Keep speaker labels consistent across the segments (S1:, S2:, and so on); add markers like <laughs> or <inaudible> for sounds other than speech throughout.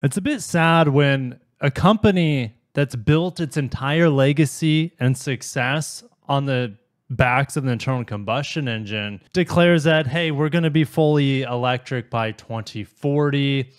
S1: It's a bit sad when a company that's built its entire legacy and success on the backs of the internal combustion engine declares that, hey, we're going to be fully electric by 2040.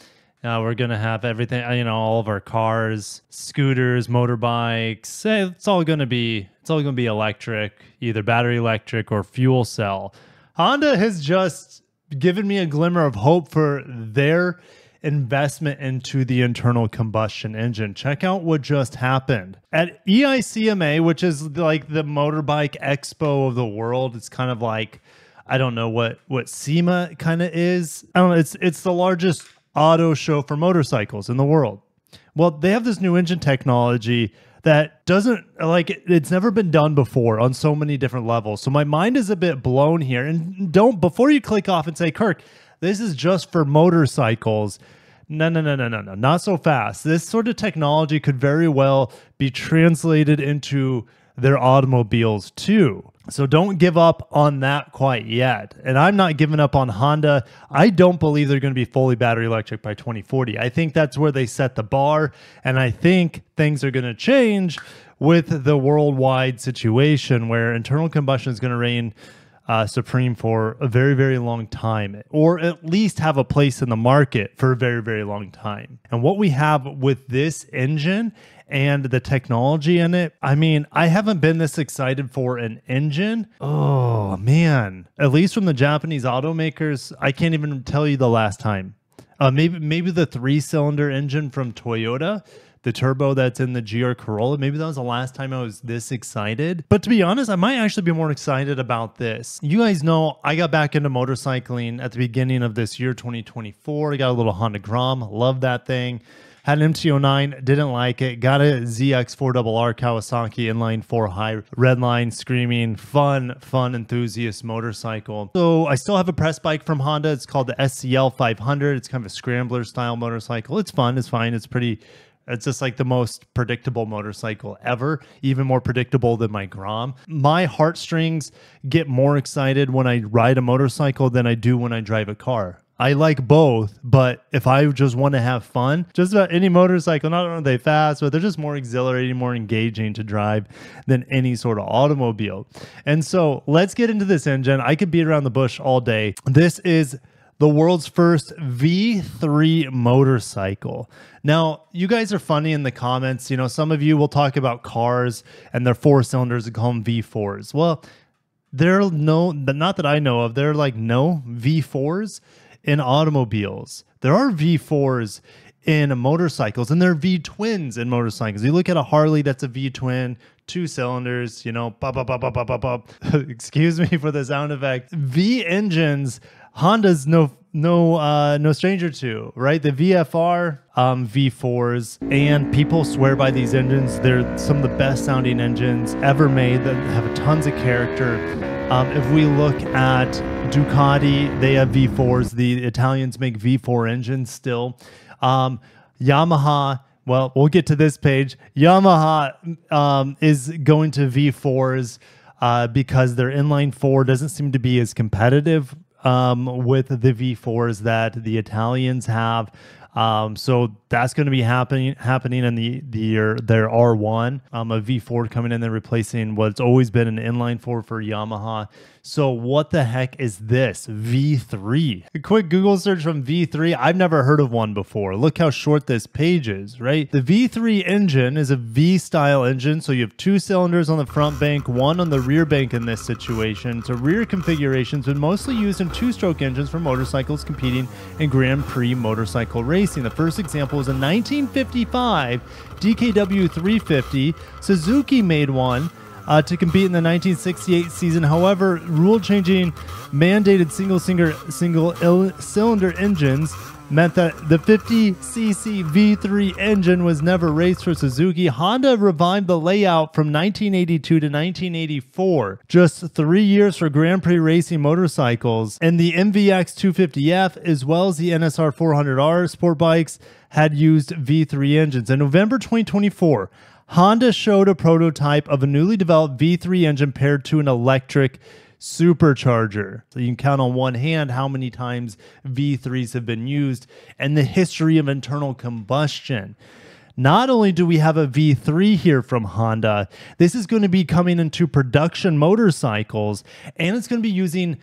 S1: Uh, we're going to have everything, you know, all of our cars, scooters, motorbikes. Hey, it's all going to be, it's all going to be electric, either battery electric or fuel cell. Honda has just given me a glimmer of hope for their investment into the internal combustion engine. Check out what just happened at EICMA, which is like the motorbike expo of the world. It's kind of like I don't know what what SEMA kind of is. I don't know. It's it's the largest auto show for motorcycles in the world. Well, they have this new engine technology that doesn't like it's never been done before on so many different levels. So my mind is a bit blown here. And don't before you click off and say, Kirk, this is just for motorcycles. No, no, no, no, no, no, not so fast. This sort of technology could very well be translated into their automobiles too. So don't give up on that quite yet. And I'm not giving up on Honda. I don't believe they're going to be fully battery electric by 2040. I think that's where they set the bar. And I think things are going to change with the worldwide situation where internal combustion is going to reign uh, supreme for a very, very long time, or at least have a place in the market for a very, very long time. And what we have with this engine and the technology in it, I mean, I haven't been this excited for an engine. Oh, man. At least from the Japanese automakers, I can't even tell you the last time. Uh, maybe maybe the three cylinder engine from Toyota the turbo that's in the GR Corolla. Maybe that was the last time I was this excited. But to be honest, I might actually be more excited about this. You guys know I got back into motorcycling at the beginning of this year, 2024. I got a little Honda Grom. Love that thing. Had an MT09, didn't like it. Got a ZX4RR Kawasaki inline four high, red line, screaming, fun, fun enthusiast motorcycle. So I still have a press bike from Honda. It's called the SCL 500. It's kind of a scrambler style motorcycle. It's fun. It's fine. It's pretty it's just like the most predictable motorcycle ever, even more predictable than my Grom. My heartstrings get more excited when I ride a motorcycle than I do when I drive a car. I like both, but if I just want to have fun, just about any motorcycle, not only are they fast, but they're just more exhilarating, more engaging to drive than any sort of automobile. And so let's get into this engine. I could beat around the bush all day. This is the world's first V3 motorcycle. Now, you guys are funny in the comments. You know, some of you will talk about cars and their four cylinders and call them V4s. Well, there are no, not that I know of, there are like no V4s in automobiles. There are V4s in motorcycles and there are V twins in motorcycles. You look at a Harley that's a V twin, two cylinders, you know, bop, bop, bop, bop, bop, bop. <laughs> excuse me for the sound effect. V engines Honda's no no uh, no stranger to, right? The VFR um, V4s, and people swear by these engines. They're some of the best sounding engines ever made that have tons of character. Um, if we look at Ducati, they have V4s. The Italians make V4 engines still. Um, Yamaha, well, we'll get to this page. Yamaha um, is going to V4s uh, because their inline four doesn't seem to be as competitive um, with the V4s that the Italians have. Um, so that's going to be happening happening in the the their R1, um, a V4 coming in and replacing what's always been an inline four for Yamaha. So what the heck is this V3? A quick Google search from V3. I've never heard of one before. Look how short this page is, right? The V3 engine is a V-style engine, so you have two cylinders on the front bank, one on the rear bank in this situation. A rear configuration. It's been mostly used in two-stroke engines for motorcycles competing in Grand Prix motorcycle racing. The first example is a 1955 DKW 350. Suzuki made one uh, to compete in the 1968 season. However, rule changing mandated single single single cylinder engines meant that the 50cc V3 engine was never raced for Suzuki. Honda revived the layout from 1982 to 1984, just three years for Grand Prix racing motorcycles. And the MVX 250F, as well as the NSR 400R sport bikes, had used V3 engines. In November 2024, Honda showed a prototype of a newly developed V3 engine paired to an electric supercharger. So you can count on one hand how many times V3s have been used and the history of internal combustion. Not only do we have a V3 here from Honda, this is going to be coming into production motorcycles and it's going to be using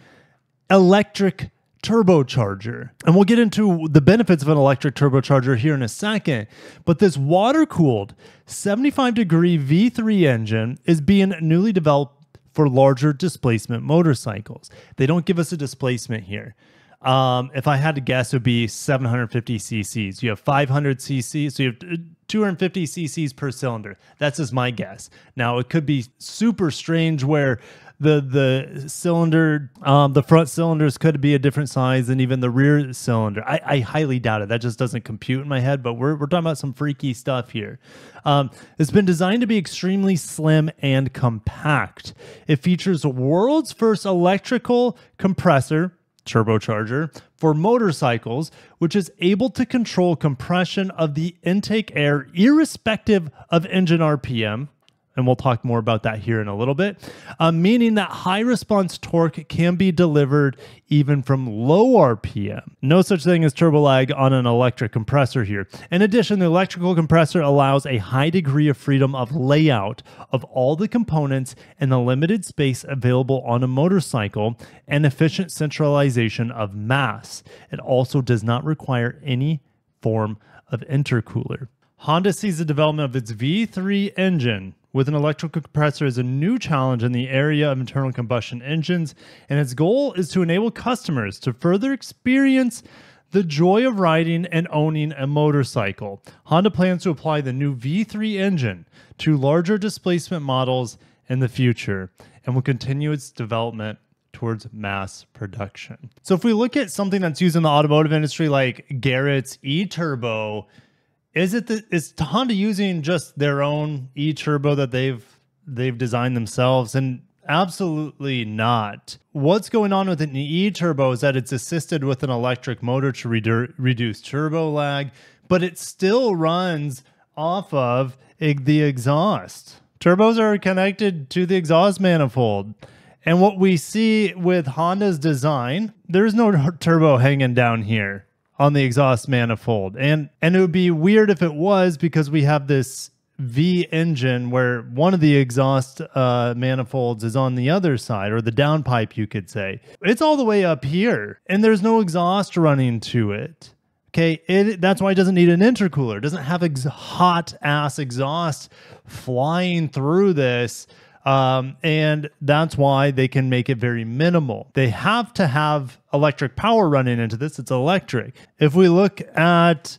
S1: electric turbocharger. And we'll get into the benefits of an electric turbocharger here in a second. But this water cooled 75 degree V3 engine is being newly developed for larger displacement motorcycles. They don't give us a displacement here. Um, if I had to guess, it would be 750 cc's. You have 500 cc's, so you have uh, 250 cc's per cylinder. That's just my guess. Now, it could be super strange where the the cylinder, um, the front cylinders could be a different size than even the rear cylinder. I, I highly doubt it. That just doesn't compute in my head. But we're we're talking about some freaky stuff here. Um, it's been designed to be extremely slim and compact. It features the world's first electrical compressor turbocharger for motorcycles, which is able to control compression of the intake air irrespective of engine RPM and we'll talk more about that here in a little bit, uh, meaning that high response torque can be delivered even from low RPM. No such thing as turbo lag on an electric compressor here. In addition, the electrical compressor allows a high degree of freedom of layout of all the components in the limited space available on a motorcycle and efficient centralization of mass. It also does not require any form of intercooler. Honda sees the development of its V3 engine with an electrical compressor is a new challenge in the area of internal combustion engines, and its goal is to enable customers to further experience the joy of riding and owning a motorcycle. Honda plans to apply the new V3 engine to larger displacement models in the future and will continue its development towards mass production. So if we look at something that's used in the automotive industry like Garrett's e-turbo, is it the, is Honda using just their own e turbo that they've they've designed themselves? And absolutely not. What's going on with an e turbo is that it's assisted with an electric motor to redu- reduce turbo lag, but it still runs off of the exhaust. Turbos are connected to the exhaust manifold. And what we see with Honda's design, there's no <laughs> turbo hanging down here on the exhaust manifold. And and it would be weird if it was because we have this V engine where one of the exhaust uh, manifolds is on the other side, or the downpipe, you could say. It's all the way up here, and there's no exhaust running to it. Okay, it, that's why it doesn't need an intercooler. It doesn't have hot ass exhaust flying through this um, and that's why they can make it very minimal. They have to have electric power running into this. It's electric. If we look at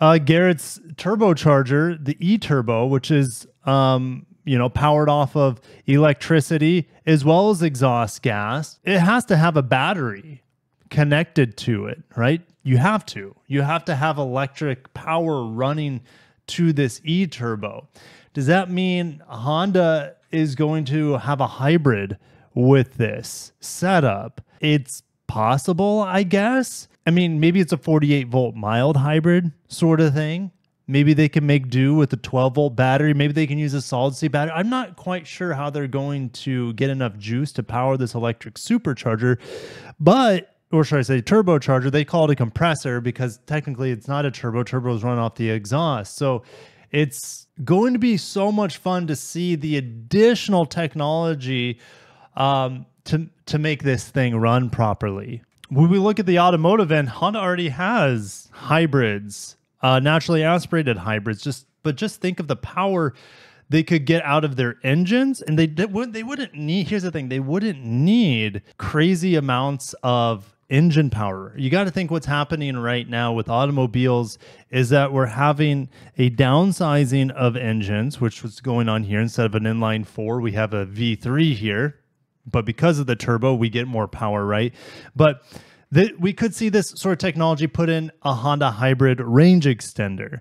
S1: uh, Garrett's turbocharger, the e turbo, which is um, you know powered off of electricity as well as exhaust gas, it has to have a battery connected to it, right? You have to. You have to have electric power running to this e turbo. Does that mean Honda is going to have a hybrid with this setup. It's possible, I guess. I mean, maybe it's a 48 volt mild hybrid sort of thing. Maybe they can make do with a 12 volt battery. Maybe they can use a solid state battery. I'm not quite sure how they're going to get enough juice to power this electric supercharger, but or should I say turbocharger? They call it a compressor because technically it's not a turbo. Turbos run off the exhaust. So it's going to be so much fun to see the additional technology um, to to make this thing run properly. When we look at the automotive end, Honda already has hybrids, uh, naturally aspirated hybrids. Just but just think of the power they could get out of their engines, and they they, they wouldn't need. Here's the thing: they wouldn't need crazy amounts of engine power. You got to think what's happening right now with automobiles is that we're having a downsizing of engines, which was going on here. Instead of an inline four, we have a V3 here. But because of the turbo, we get more power, right? But that we could see this sort of technology put in a Honda hybrid range extender.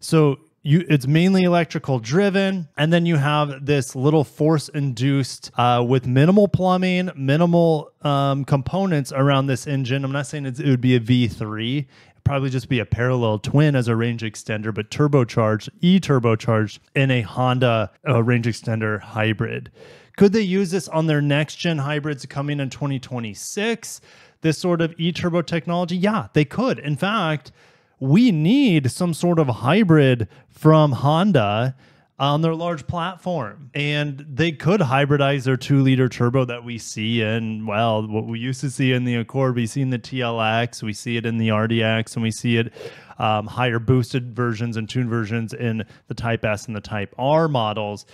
S1: So you it's mainly electrical driven and then you have this little force induced uh, with minimal plumbing minimal um, components around this engine i'm not saying it would be a v3 probably just be a parallel twin as a range extender but turbocharged e turbocharged in a honda range extender hybrid Could they use this on their next gen hybrids coming in 2026? This sort of e turbo technology? Yeah, they could. In fact, we need some sort of hybrid from Honda on their large platform. And they could hybridize their two liter turbo that we see in, well, what we used to see in the Accord. We see in the TLX, we see it in the RDX, and we see it um, higher boosted versions and tuned versions in the Type S and the Type R models.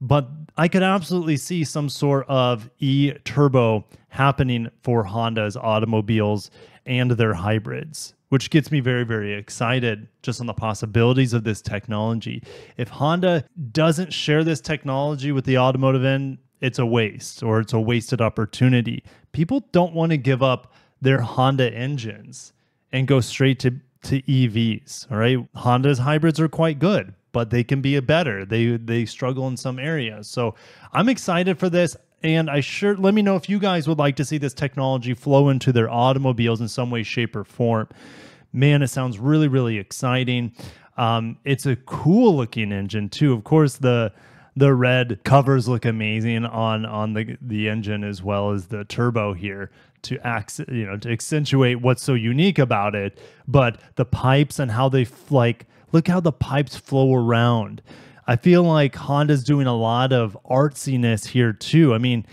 S1: But I could absolutely see some sort of e turbo happening for Honda's automobiles and their hybrids which gets me very, very excited just on the possibilities of this technology. If Honda doesn't share this technology with the automotive end, it's a waste or it's a wasted opportunity. People don't want to give up their Honda engines and go straight to, to EVs. All right. Honda's hybrids are quite good, but they can be a better. They they struggle in some areas. So I'm excited for this and I sure let me know if you guys would like to see this technology flow into their automobiles in some way, shape, or form. Man, it sounds really, really exciting. Um, it's a cool looking engine too. Of course, the the red covers look amazing on on the the engine as well as the turbo here to act you know to accentuate what's so unique about it. But the pipes and how they like look how the pipes flow around I feel like Honda's doing a lot of artsiness here too. I mean,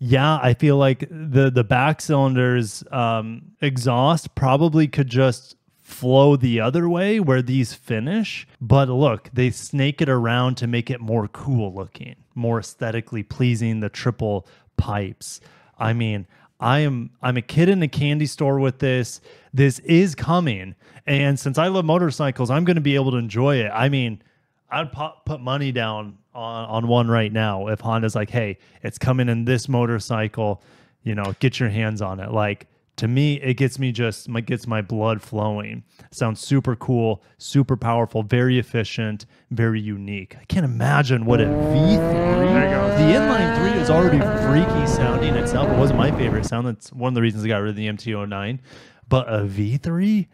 S1: yeah, I feel like the the back cylinders um, exhaust probably could just flow the other way where these finish. But look, they snake it around to make it more cool looking, more aesthetically pleasing. The triple pipes. I mean, I am I'm a kid in a candy store with this. This is coming, and since I love motorcycles, I'm going to be able to enjoy it. I mean I'd pop, put money down on, on one right now if Honda's like, hey, it's coming in this motorcycle, you know, get your hands on it. Like to me, it gets me just my gets my blood flowing. Sounds super cool, super powerful, very efficient, very unique. I can't imagine what a V3. The inline three is already freaky sounding itself. It wasn't my favorite sound. That's one of the reasons I got rid of the MT09. But a V3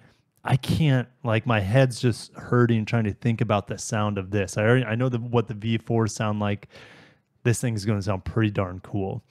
S1: I can't like my head's just hurting trying to think about the sound of this. I already I know the, what the V4 sound like. This thing is going to sound pretty darn cool.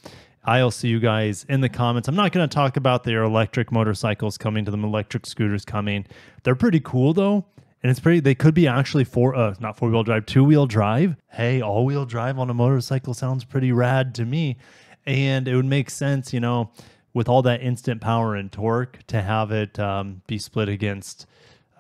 S1: I'll see you guys in the comments. I'm not going to talk about their electric motorcycles coming to them, electric scooters coming. They're pretty cool though. And it's pretty, they could be actually four, uh, not four wheel drive, two wheel drive. Hey, all wheel drive on a motorcycle sounds pretty rad to me. And it would make sense, you know, with all that instant power and torque to have it um, be split against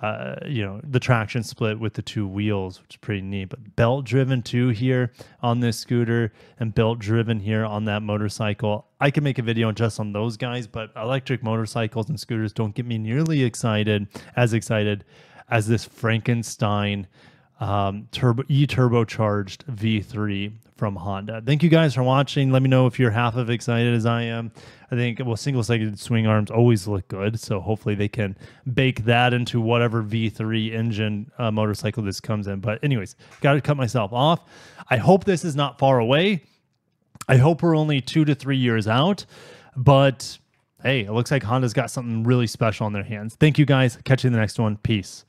S1: uh, you know the traction split with the two wheels which is pretty neat. But belt driven too here on this scooter and belt driven here on that motorcycle. I can make a video just on those guys but electric motorcycles and scooters don't get me nearly excited as excited as this frankenstein um, turbo e turbocharged v3 from honda thank you guys for watching let me know if you're half as excited as i am I think well, single segmented swing arms always look good, so hopefully they can bake that into whatever V3 engine uh, motorcycle this comes in. But anyways, got to cut myself off. I hope this is not far away. I hope we're only two to three years out, but hey, it looks like Honda's got something really special on their hands. Thank you guys. Catch you in the next one. Peace.